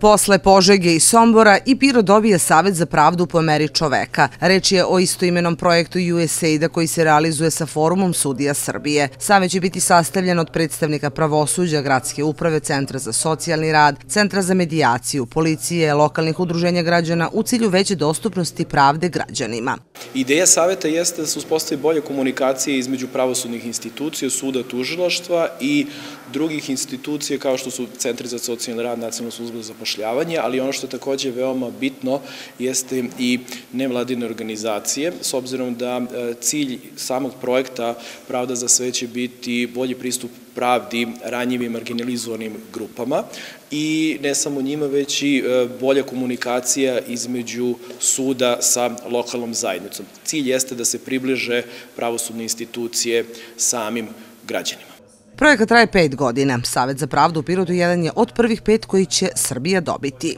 Posle Požege i Sombora i Piro dobije Savet za pravdu po meri čoveka. Reč je o istoimenom projektu USAID-a koji se realizuje sa Forumom sudija Srbije. Savet će biti sastavljen od predstavnika pravosuđa, gradske uprave, Centra za socijalni rad, Centra za medijaciju, policije, lokalnih udruženja građana u cilju veće dostupnosti pravde građanima. Ideja saveta jeste da se uspostavi bolje komunikacije između pravosudnih institucija, suda, tužilaštva i drugih institucija kao što su Centri za socijalni rad, Nacionalna služba za zapošljavanje, ali ono što je takođe veoma bitno jeste i nevladine organizacije, s obzirom da e, cilj samog projekta Pravda za sve će biti bolji pristup pravdi ranjivim marginalizovanim grupama i ne samo njima, već i e, bolja komunikacija između suda sa lokalnom zajednicom. Cilj jeste da se približe pravosudne institucije samim građanima. Projekat traje pet godina. Savet za pravdu u Pirotu jedan je od prvih pet koji će Srbija dobiti.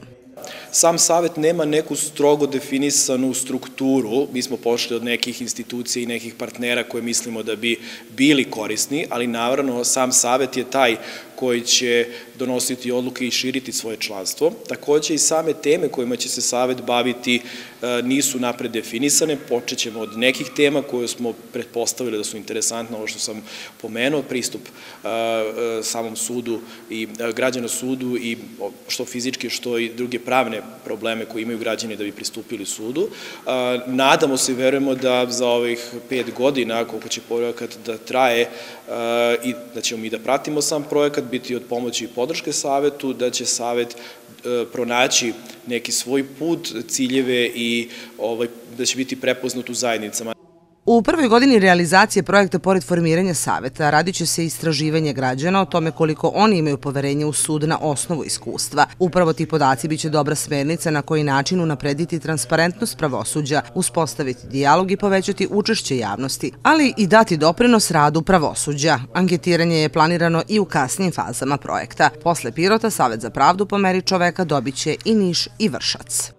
Sam savet nema neku strogo definisanu strukturu, mi smo pošli od nekih institucija i nekih partnera koje mislimo da bi bili korisni, ali naravno sam savet je taj koji će donositi odluke i širiti svoje članstvo. Takođe i same teme kojima će se savet baviti e, nisu napred definisane, počećemo od nekih tema koje smo pretpostavili da su interesantne, ovo što sam pomenuo, pristup e, e, samom sudu i građana sudu i što fizički, što i druge pravne probleme koje imaju građani da bi pristupili sudu. Nadamo se i verujemo da za ovih pet godina, koliko će projekat da traje i da ćemo mi da pratimo sam projekat, biti od pomoći i podrške savetu, da će savet e, pronaći neki svoj put, ciljeve i ovaj, da će biti prepoznat u zajednicama. U prvoj godini realizacije projekta, pored formiranja saveta, radit će se istraživanje građana o tome koliko oni imaju poverenje u sud na osnovu iskustva. Upravo ti podaci biće dobra smernica na koji način unaprediti transparentnost pravosuđa, uspostaviti dijalog i povećati učešće javnosti, ali i dati doprinos radu pravosuđa. Anketiranje je planirano i u kasnijim fazama projekta. Posle Pirota, Savet za pravdu po meri čoveka dobiće i Niš i Vršac.